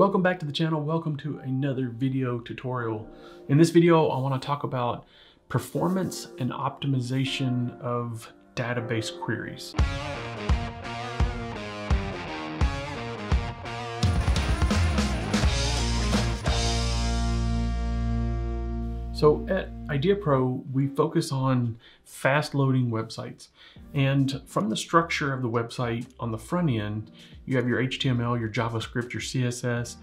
Welcome back to the channel. Welcome to another video tutorial. In this video, I want to talk about performance and optimization of database queries. So at IdeaPro, we focus on fast loading websites. And from the structure of the website on the front end, you have your HTML, your JavaScript, your CSS,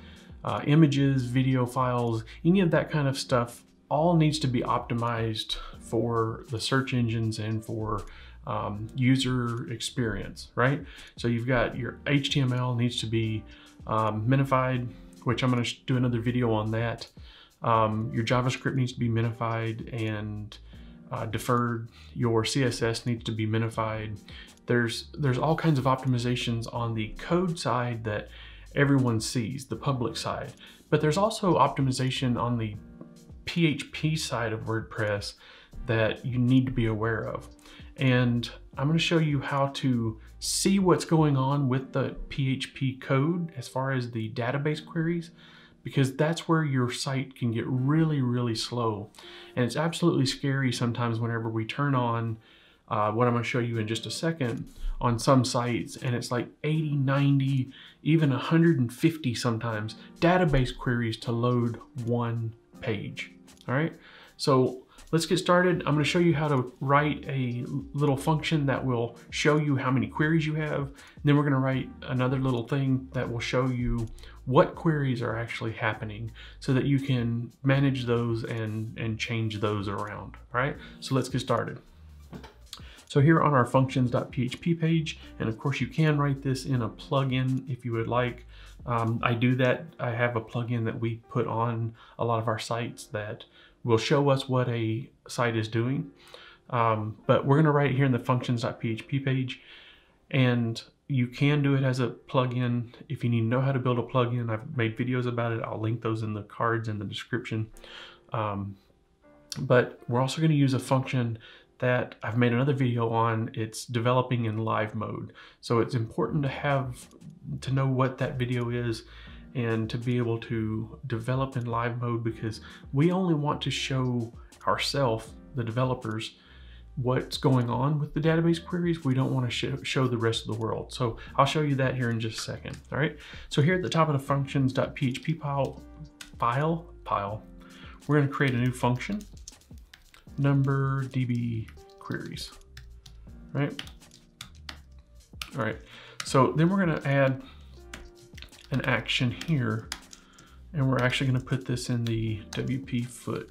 uh, images, video files, any of that kind of stuff all needs to be optimized for the search engines and for um, user experience, right? So you've got your HTML needs to be um, minified, which I'm gonna do another video on that. Um, your JavaScript needs to be minified and uh, deferred. Your CSS needs to be minified. There's, there's all kinds of optimizations on the code side that everyone sees, the public side. But there's also optimization on the PHP side of WordPress that you need to be aware of. And I'm gonna show you how to see what's going on with the PHP code as far as the database queries because that's where your site can get really, really slow. And it's absolutely scary sometimes whenever we turn on uh, what I'm gonna show you in just a second on some sites and it's like 80, 90, even 150 sometimes database queries to load one page, all right? So let's get started. I'm gonna show you how to write a little function that will show you how many queries you have. And then we're gonna write another little thing that will show you what queries are actually happening so that you can manage those and, and change those around, all right? So let's get started. So here on our functions.php page, and of course you can write this in a plugin if you would like. Um, I do that, I have a plugin that we put on a lot of our sites that will show us what a site is doing. Um, but we're gonna write it here in the functions.php page. And you can do it as a plugin. If you need to know how to build a plugin, I've made videos about it. I'll link those in the cards in the description. Um, but we're also going to use a function that I've made another video on. It's developing in live mode. So it's important to have to know what that video is and to be able to develop in live mode because we only want to show ourselves, the developers, what's going on with the database queries. We don't want to sh show the rest of the world. So I'll show you that here in just a second. All right. So here at the top of the functions.php file, file, pile, we're going to create a new function, number db queries. Right. All right. So then we're going to add an action here and we're actually going to put this in the WP foot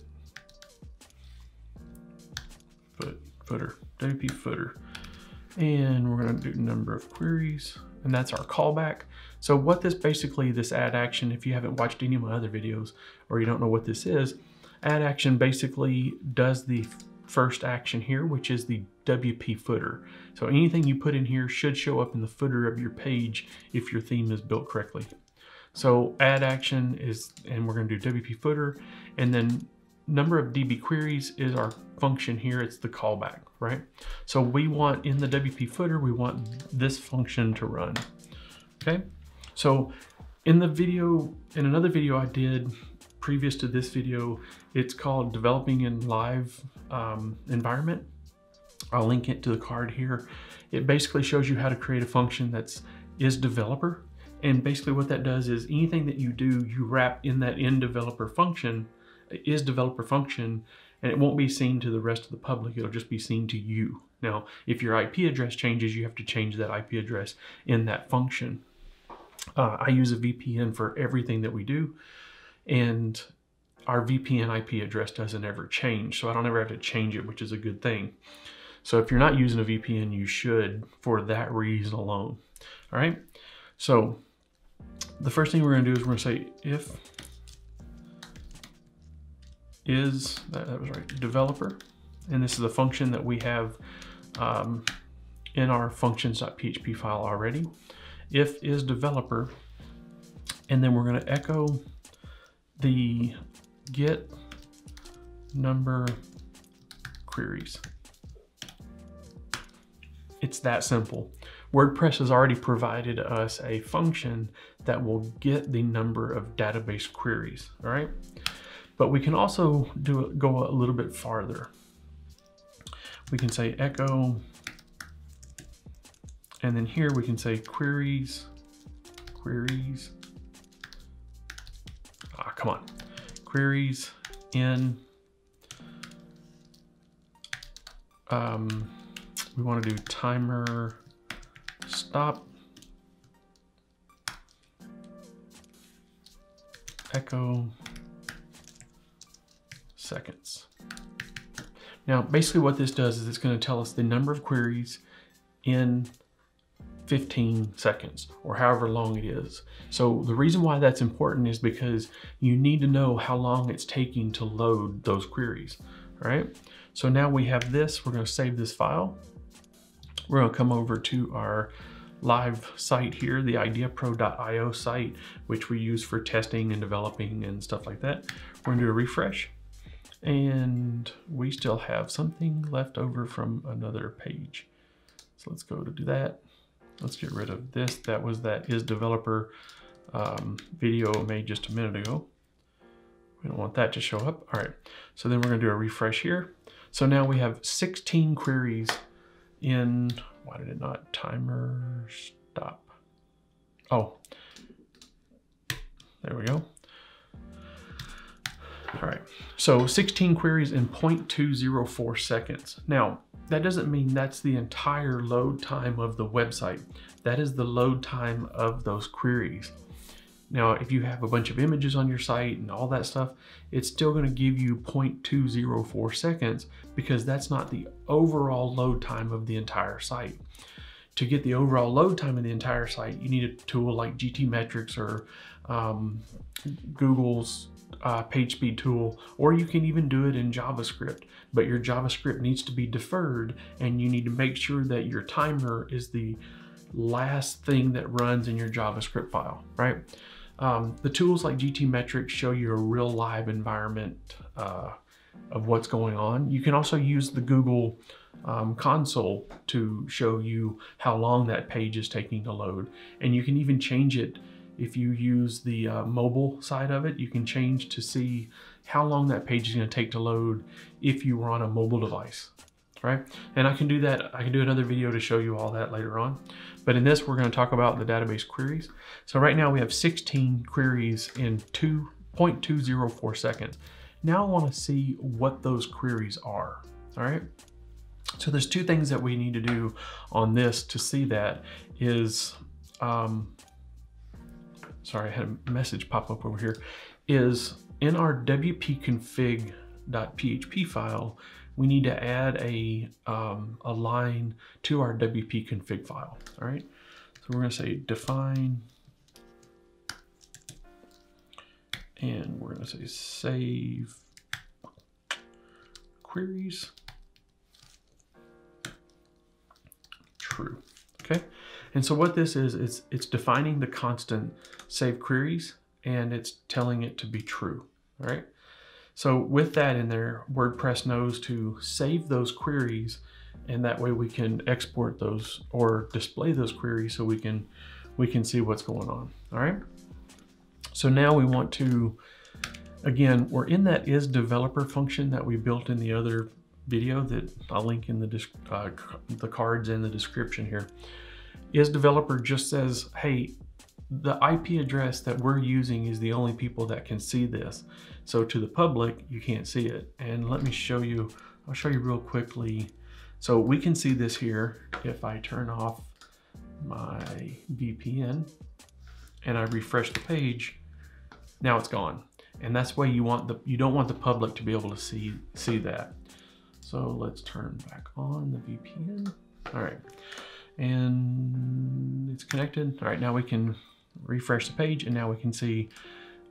foot footer, WP footer. And we're gonna do number of queries, and that's our callback. So what this basically, this add action, if you haven't watched any of my other videos, or you don't know what this is, add action basically does the first action here, which is the WP footer. So anything you put in here should show up in the footer of your page if your theme is built correctly. So add action is, and we're gonna do WP footer, and then number of DB queries is our function here. It's the callback, right? So we want in the WP footer, we want this function to run, okay? So in the video, in another video I did previous to this video, it's called developing in live um, environment. I'll link it to the card here. It basically shows you how to create a function that's is developer. And basically what that does is anything that you do, you wrap in that in developer function is developer function and it won't be seen to the rest of the public. It'll just be seen to you. Now, if your IP address changes, you have to change that IP address in that function. Uh, I use a VPN for everything that we do, and our VPN IP address doesn't ever change, so I don't ever have to change it, which is a good thing. So if you're not using a VPN, you should for that reason alone. All right, so the first thing we're gonna do is we're gonna say if is, that, that was right, developer. And this is a function that we have um, in our functions.php file already. If is developer, and then we're gonna echo the get number queries. It's that simple. WordPress has already provided us a function that will get the number of database queries, all right? But we can also do go a little bit farther. We can say echo, and then here we can say queries, queries, come on, queries in, um, we want to do timer stop. Echo seconds. Now, basically what this does is it's going to tell us the number of queries in 15 seconds or however long it is. So the reason why that's important is because you need to know how long it's taking to load those queries, all right? So now we have this, we're gonna save this file. We're gonna come over to our live site here, the ideapro.io site, which we use for testing and developing and stuff like that. We're gonna do a refresh and we still have something left over from another page. So let's go to do that. Let's get rid of this. That was that is developer um, video made just a minute ago. We don't want that to show up. All right, so then we're gonna do a refresh here. So now we have 16 queries in, why did it not timer stop? Oh, there we go. All right, so 16 queries in 0.204 seconds. Now, that doesn't mean that's the entire load time of the website. That is the load time of those queries. Now, if you have a bunch of images on your site and all that stuff, it's still gonna give you 0.204 seconds because that's not the overall load time of the entire site. To get the overall load time of the entire site, you need a tool like GTmetrix or um, Google's uh, PageSpeed tool, or you can even do it in JavaScript. But your JavaScript needs to be deferred and you need to make sure that your timer is the last thing that runs in your JavaScript file, right? Um, the tools like GTmetrix show you a real live environment uh, of what's going on. You can also use the Google um, console to show you how long that page is taking to load. And you can even change it if you use the uh, mobile side of it, you can change to see how long that page is gonna take to load if you were on a mobile device, right? And I can do that, I can do another video to show you all that later on. But in this, we're gonna talk about the database queries. So right now we have 16 queries in 2.204 seconds. Now I wanna see what those queries are, all right? So there's two things that we need to do on this to see that is um, sorry, I had a message pop up over here, is in our wp-config.php file, we need to add a, um, a line to our wp-config file, all right? So we're gonna say define, and we're gonna say save queries, true, okay? And so what this is, is it's defining the constant save queries and it's telling it to be true, all right? So with that in there, WordPress knows to save those queries and that way we can export those or display those queries so we can we can see what's going on, all right? So now we want to, again, we're in that is developer function that we built in the other video that I'll link in the, uh, the cards in the description here is developer just says, hey, the IP address that we're using is the only people that can see this. So to the public, you can't see it. And let me show you, I'll show you real quickly. So we can see this here if I turn off my VPN and I refresh the page, now it's gone. And that's why you want the you don't want the public to be able to see see that. So let's turn back on the VPN. All right and it's connected. All right, now we can refresh the page and now we can see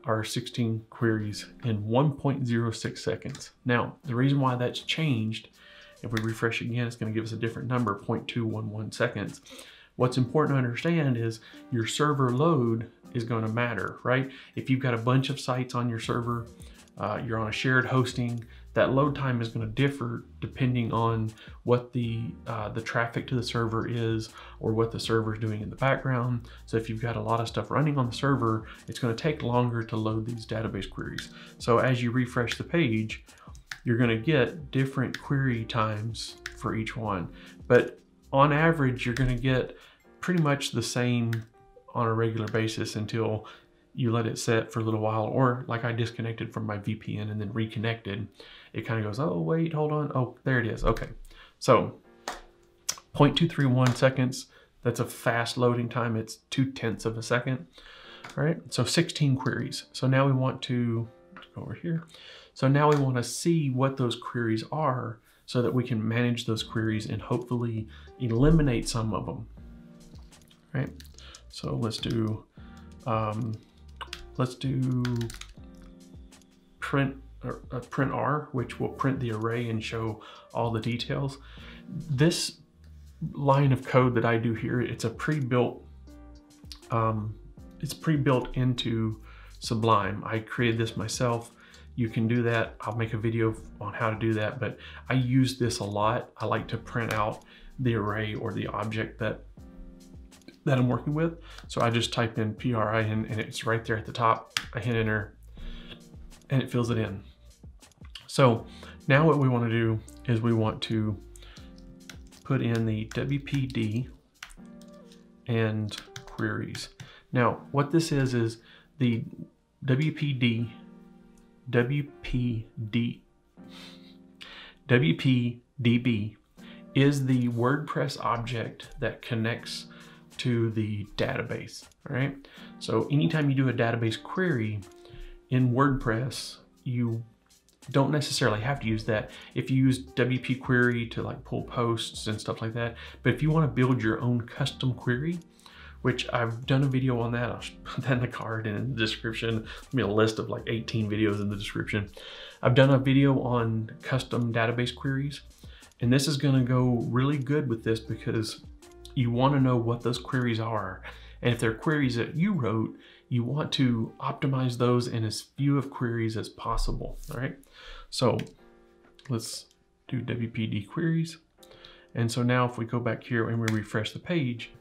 our 16 queries in 1.06 seconds. Now, the reason why that's changed, if we refresh again, it's gonna give us a different number, 0.211 seconds. What's important to understand is your server load is gonna matter, right? If you've got a bunch of sites on your server, uh, you're on a shared hosting, that load time is going to differ depending on what the uh, the traffic to the server is or what the server is doing in the background. So if you've got a lot of stuff running on the server, it's going to take longer to load these database queries. So as you refresh the page, you're going to get different query times for each one. But on average, you're going to get pretty much the same on a regular basis until you let it set for a little while or like I disconnected from my VPN and then reconnected it kind of goes oh wait hold on. Oh there it is. Okay. So 0.231 seconds that's a fast loading time. It's two tenths of a second. All right so 16 queries. So now we want to go over here. So now we want to see what those queries are so that we can manage those queries and hopefully eliminate some of them right so let's do um, Let's do print uh, print R, which will print the array and show all the details. This line of code that I do here, it's a pre-built, um, it's pre-built into Sublime. I created this myself. You can do that. I'll make a video on how to do that, but I use this a lot. I like to print out the array or the object that that I'm working with. So I just type in PRI and, it's right there at the top. I hit enter and it fills it in. So now what we want to do is we want to put in the WPD and queries. Now what this is is the WPD WPD WPDB is the WordPress object that connects to the database, all right? So anytime you do a database query in WordPress, you don't necessarily have to use that. If you use WP query to like pull posts and stuff like that, but if you wanna build your own custom query, which I've done a video on that. I'll put that in the card and in the description. There'll be a list of like 18 videos in the description. I've done a video on custom database queries, and this is gonna go really good with this because you want to know what those queries are. And if they're queries that you wrote, you want to optimize those in as few of queries as possible, all right? So let's do WPD queries. And so now if we go back here and we refresh the page,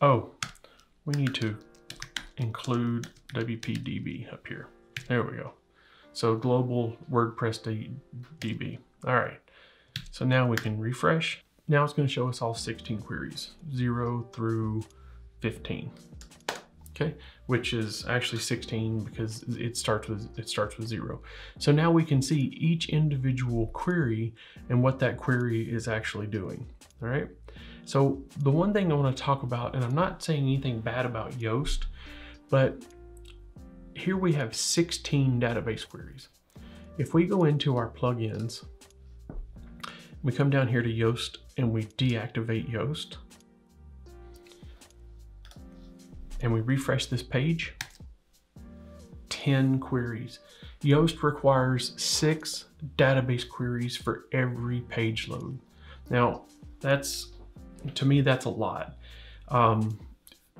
oh, we need to include WPDB up here. There we go. So global WordPress DB. All right. So now we can refresh now it's going to show us all 16 queries, 0 through 15. Okay, which is actually 16 because it starts with it starts with 0. So now we can see each individual query and what that query is actually doing. All right. So the one thing I want to talk about, and I'm not saying anything bad about Yoast, but here we have 16 database queries. If we go into our plugins we come down here to Yoast and we deactivate Yoast. And we refresh this page. 10 queries. Yoast requires six database queries for every page load. Now, that's, to me, that's a lot. Um,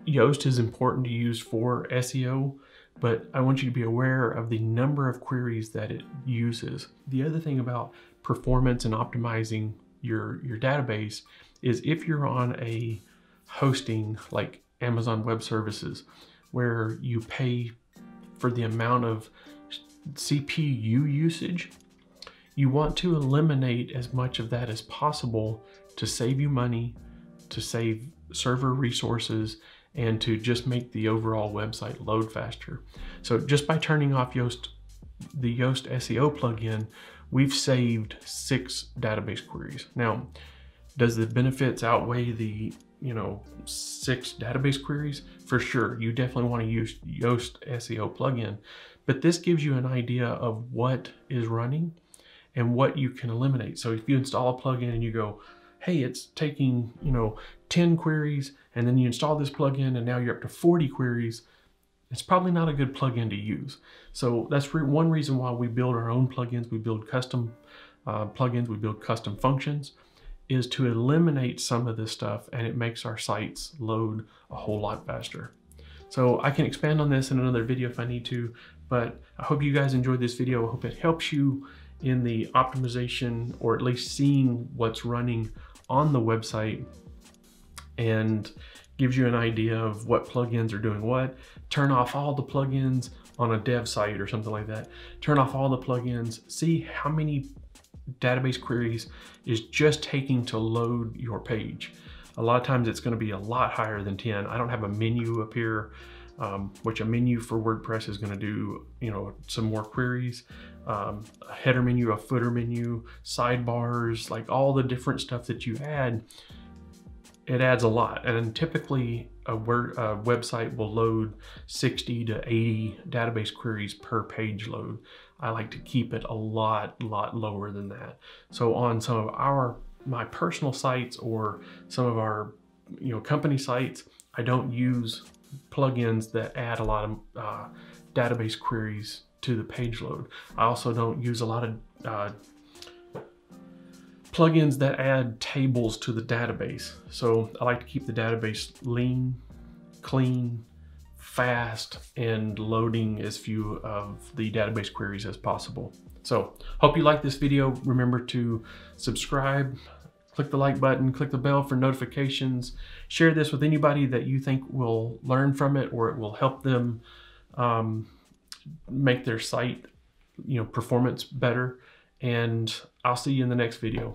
Yoast is important to use for SEO, but I want you to be aware of the number of queries that it uses. The other thing about performance and optimizing your, your database is if you're on a hosting like Amazon Web Services, where you pay for the amount of CPU usage, you want to eliminate as much of that as possible to save you money, to save server resources, and to just make the overall website load faster. So just by turning off Yoast, the Yoast SEO plugin, we've saved six database queries. Now, does the benefits outweigh the, you know, six database queries? For sure, you definitely want to use Yoast SEO plugin, but this gives you an idea of what is running and what you can eliminate. So if you install a plugin and you go, hey, it's taking, you know, 10 queries, and then you install this plugin and now you're up to 40 queries, it's probably not a good plugin to use. So that's re one reason why we build our own plugins. We build custom uh, plugins, we build custom functions, is to eliminate some of this stuff and it makes our sites load a whole lot faster. So I can expand on this in another video if I need to, but I hope you guys enjoyed this video. I hope it helps you in the optimization or at least seeing what's running on the website and gives you an idea of what plugins are doing what. Turn off all the plugins on a dev site or something like that. Turn off all the plugins, see how many database queries is just taking to load your page. A lot of times it's gonna be a lot higher than 10. I don't have a menu up here, um, which a menu for WordPress is gonna do, you know, some more queries. Um, a header menu, a footer menu, sidebars, like all the different stuff that you add, it adds a lot. And typically a, word, a website will load 60 to 80 database queries per page load. I like to keep it a lot, lot lower than that. So on some of our, my personal sites or some of our, you know, company sites, I don't use plugins that add a lot of uh, database queries to the page load. I also don't use a lot of uh, plugins that add tables to the database. So I like to keep the database lean, clean, fast, and loading as few of the database queries as possible. So hope you like this video. Remember to subscribe, click the like button, click the bell for notifications, share this with anybody that you think will learn from it or it will help them um, make their site you know performance better and I'll see you in the next video.